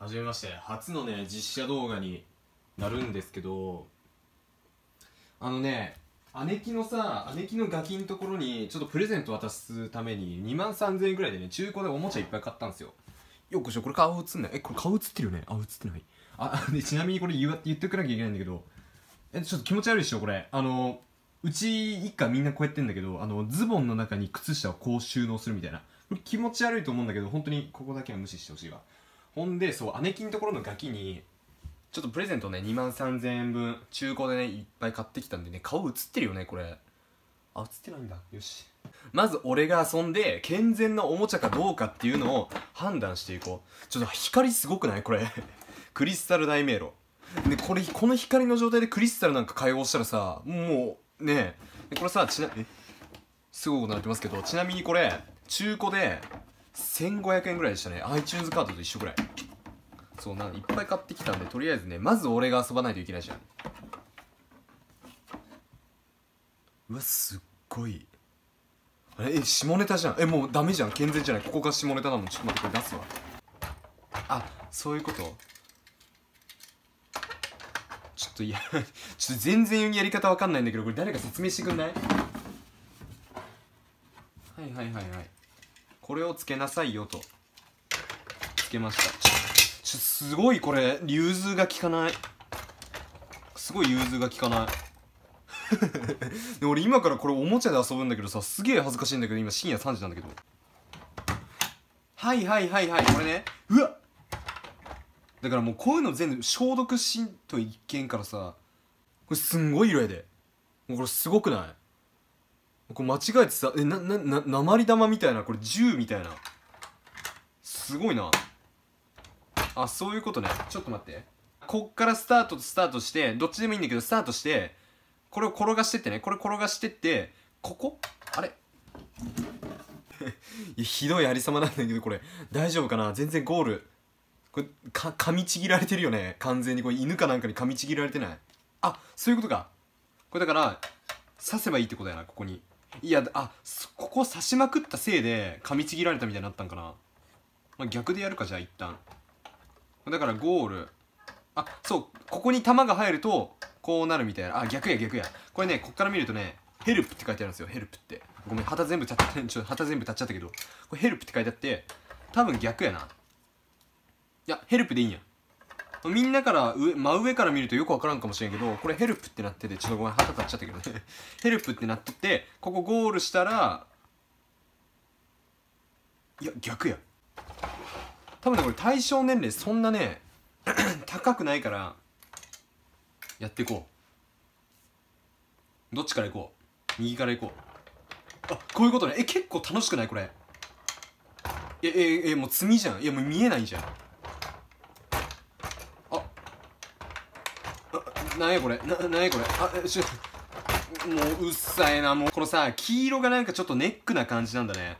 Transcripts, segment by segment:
はじめまして。初のね実写動画になるんですけどあのね姉貴のさ姉貴のガキのところにちょっとプレゼント渡すために2万3000円ぐらいでね中古でおもちゃいっぱい買ったんですよ。よっこしょこれ顔映んないえこれ顔映ってるよね？あ映ってない。あでちなみにこれ言わ言ってくなきゃいけないんだけどえちょっと気持ち悪いでしょこれ。あのうち一家みんなこうやってんだけどあのズボンの中に靴下をこう収納するみたいな。これ気持ち悪いと思うんだけど本当にここだけは無視してほしいわほんでそう姉貴のところのガキにちょっとプレゼントね2万3000円分中古でねいっぱい買ってきたんでね顔映ってるよねこれ。あ映ってないんだ。よし。まず俺が遊んで健全なおもちゃかどうかっていうのを判断していこう。ちょっと光すごくない？これ。クリスタル大迷路。でこれこの光の状態でクリスタルなんか解放したらさもうねえ。これさちなえ？すごいことなってますけどちなみにこれ中古で1500円ぐらいでしたね。iTunes カードと一緒ぐらい。そうないっぱい買ってきたんでとりあえずねまず俺が遊ばないといけないじゃん。うわすっごい。ええ下ネタじゃん。えもうダメじゃん。健全じゃない。ここが下ネタなの。ちょっと待ってこれ出すわ。あそういうこと？ちょっといや ちょっと全然やり方わかんないんだけどこれ誰か説明してくんない？はいはいはいはい。これをつけなさいよと。つけました。すごいこれ融通が効かない。すごい融通が効かない。で俺今からこれおもちゃで遊ぶんだけどさすげえ恥ずかしいんだけど今深夜3時なんだけど。はいはいはいはいこれね。うわだからもうこういうの全部消毒しんといけんからさこれすんごい色やで。もうこれすごくない？これ間違えてさえななな鉛玉みたいなこれ銃みたいな。すごいな。あそういうことね。ちょっと待って。こっからスタートとスタートしてどっちでもいいんだけどスタートしてこれを転がしてってね。これ転がしてってここ？あれ？いやひどいありさまなんだけどこれ。大丈夫かな？全然ゴール。これか噛みちぎられてるよね。完全に。これ犬かなんかに噛みちぎられてない？あそういうことか。これだから刺せばいいってことやなここに。いやあここ刺しまくったせいで噛みちぎられたみたいになったんかな、まあ、逆でやるかじゃあ一旦。だからゴール。あそうここに弾が入るとこうなるみたいな。あ逆や逆や。これねこっから見るとねヘルプって書いてあるんですよ。ヘルプって。ごめん旗全部立っちょ旗全部立っちゃったけど。これヘルプって書いてあって多分逆やな。いやヘルプでいいんや。みんなから上真上から見るとよくわからんかもしれんけどこれヘルプってなっててちょっとごめん旗立っちゃったけどね。ヘルプってなっててここゴールしたらいや逆や多分ねこれ対象年齢そんなね 高くないからやっていこう。どっちから行こう？右から行こう。あこういうことね。え結構楽しくない？これ。えええもう罪じゃん。いやもう見えないじゃんああなんやこれ？ななんやこれ？あえちょもううっさいな。もうこのさ黄色がなんかちょっとネックな感じなんだね。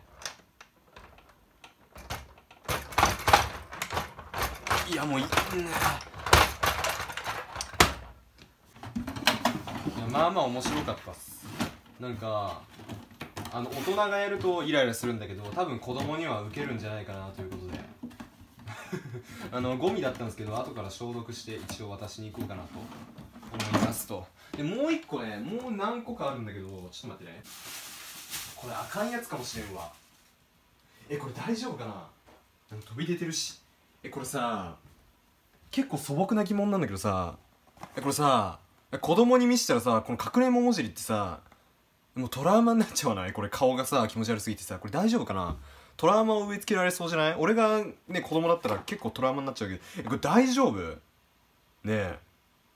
いやもういいやまあまあ面白かったっす。なんかあの大人がやるとイライラするんだけど多分子供にはウケるんじゃないかなということで。あのゴミだったんですけど後から消毒して一応渡しに行こうかなと。思いますと。でもう一個ねもう何個かあるんだけどちょっと待ってね。これあかんやつかもしれんわ。えこれ大丈夫かな？なんか飛び出てるし。えこれさ結構素朴な疑問なんだけどさ。えこれさ子供に見せたらさこの隠れ桃尻ってさもうトラウマになっちゃわない？これ顔がさ気持ち悪すぎてさ。これ大丈夫かな？トラウマを植え付けられそうじゃない？俺がね子供だったら結構トラウマになっちゃうけど。えこれ大丈夫？ねえ。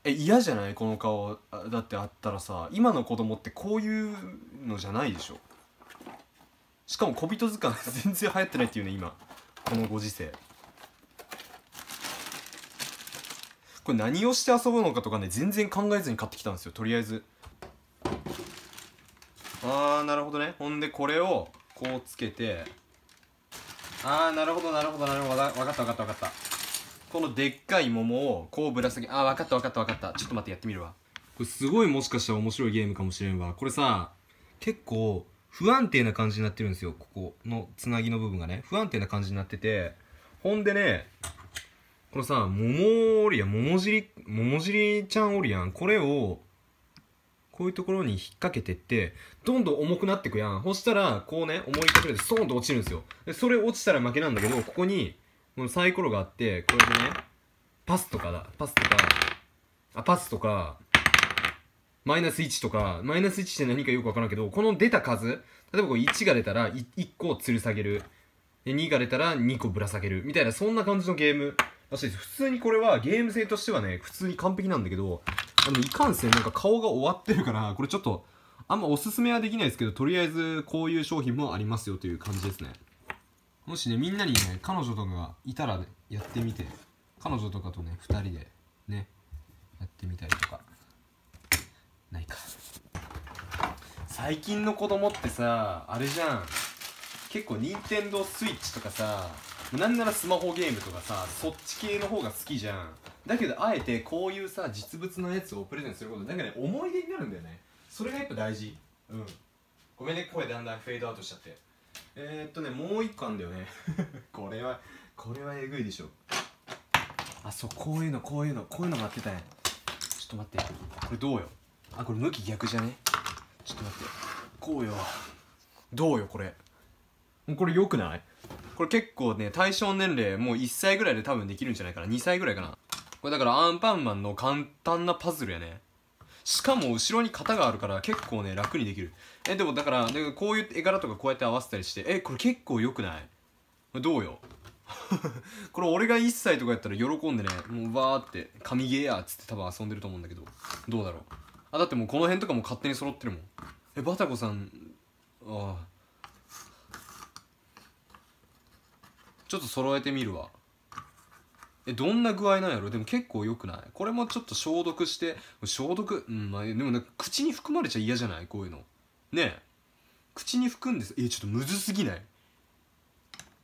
え嫌じゃない？この顔。だってあったらさ今の子供ってこういうのじゃないでしょ？しかも小人図鑑。全然流行ってないっていうね今。このご時世。これ何をして遊ぶのかとかね全然考えずに買ってきたんですよ。とりあえず。あーなるほどね。ほんでこれをこうつけて。あーなるほどなるほどなるほど。わかったわかったわかった。このでっかい桃をこうぶら下げあーわかったわかったわかった。ちょっと待ってやってみるわ。これすごいもしかしたら面白いゲームかもしれんわこれさ結構不安定な感じになってるんですよここのつなぎの部分がね。不安定な感じになっててほんでねこのさ桃おるやん桃尻桃尻ちゃんおるやん。これをこういうところに引っ掛けてってどんどん重くなってくやん。そしたらこうね重いかけでストーンと落ちるんですよ。でそれ落ちたら負けなんだけどここにこのサイコロがあってこれでねパスとかだ。パスとかあパスとかマイナス1とかマイナス1って何かよくわからんけどこの出た数例えばこう1が出たら1個吊る下げる。で2が出たら2個ぶら下げる。みたいなそんな感じのゲーム。らしいです。普通にこれはゲーム性としてはね普通に完璧なんだけどあのいかんせんなんか顔が終わってるからこれちょっとあんまおすすめはできないですけどとりあえずこういう商品もありますよという感じですね。もしねみんなにね彼女とかがいたら、ね、やってみて。彼女とかとね2人でねやってみたりとか。ないか。最近の子供ってさあれじゃん。結構任天堂スイッチとかさなんならスマホゲームとかさそっち系の方が好きじゃん。だけどあえてこういうさ実物のやつをプレゼントすること。なんかね思い出になるんだよね。それがやっぱ大事。うん。ごめんね声だんだんフェードアウトしちゃって。えー、っとねもう一個あんだよね。これはこれはえぐいでしょ。あそうこういうのこういうのこういうの待ってたんちょっと待って。これどうよ？あこれ向き逆じゃね？ちょっと待って。こうよ。どうよこれ？これよくない？これ結構ね対象年齢もう1歳ぐらいで多分できるんじゃないかな。2歳ぐらいかな。これだからアンパンマンの簡単なパズルやね。しかも後ろに型があるから結構ね楽にできる。えでもだからでこういう絵柄とかこうやって合わせたりしてえこれ結構よくない？どうよ？これ俺が1歳とかやったら喜んでねもうバーって神ゲーやっつって多分遊んでると思うんだけどどうだろう？あだってもうこの辺とかも勝手に揃ってるもん。えバタコさんああちょっと揃えてみるわ。えどんな具合なんやろ？でも結構良くない？これもちょっと消毒して消毒？うんまあでもね口に含まれちゃ嫌じゃない？こういうの。ねえ。口に含んですえちょっとむずすぎない？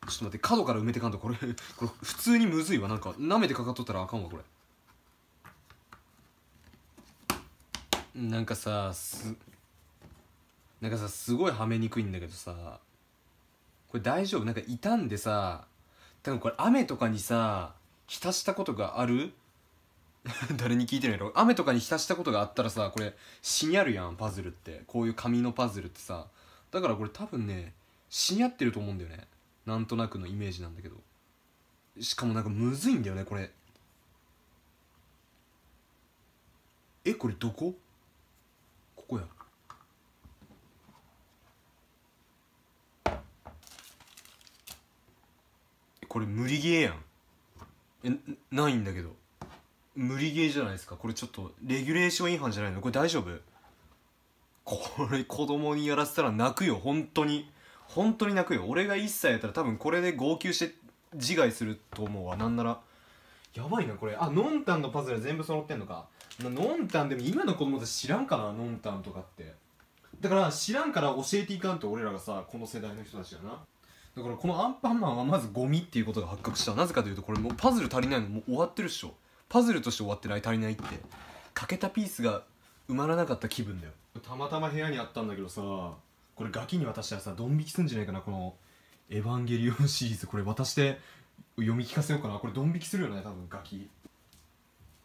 ちょっと待って角から埋めてかんとこれ これ普通にむずいわ。なんか舐めてかかっとったらあかんわこれ。なんかさすなんかさすごいはめにくいんだけどさこれ大丈夫？なんか傷んでさ多分これ雨とかにさ浸したことがある？誰に聞いてないの雨とかに浸したことがあったらさこれ死にあるやんパズルって。こういう紙のパズルってさ。だからこれ多分ね死に合ってると思うんだよね。なんとなくのイメージなんだけど。しかもなんかむずいんだよねこれ。えこれどこ？ここや。これ無理ゲーやん。えないんだけど。無理ゲーじゃないですか？これちょっとレギュレーション違反じゃないの？これ大丈夫？これ子供にやらせたら泣くよ。本当に。本当に泣くよ。俺が1歳やったら多分これで号泣して自害すると思うわ。なんなら。やばいなこれ。あノンタンのパズル全部揃ってんのか。ノンタンでも今の子供たち知らんかな？ノンタンとかって。だから知らんから教えていかんと俺らがさこの世代の人たちやな。だからこのアンパンマンはまずゴミっていうことが発覚した。なぜかというとこれもうパズル足りないのもう終わってるっしょ。パズルとして終わってない足りないって。欠けたピースが埋まらなかった気分だよ。たまたま部屋にあったんだけどさこれガキに渡したらさドン引きすんじゃないかなこの「エヴァンゲリオン」シリーズ。これ渡して読み聞かせようかな。これドン引きするよね多分ガキ、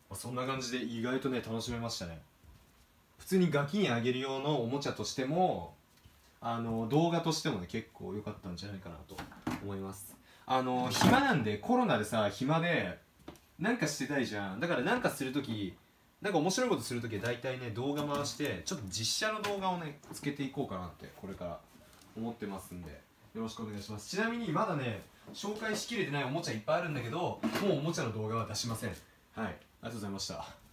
まあ、そんな感じで意外とね楽しめましたね。普通にガキにあげる用のおもちゃとしてもあの動画としてもね結構良かったんじゃないかなと思います。あの暇なんでコロナでさ暇でなんかしてたいじゃん。だからなんかする時なんか面白いことする時は大体ね動画回してちょっと実写の動画をねつけていこうかなってこれから思ってますんでよろしくお願いします。ちなみにまだね紹介しきれてないおもちゃいっぱいあるんだけどもうおもちゃの動画は出しません。はい。ありがとうございました。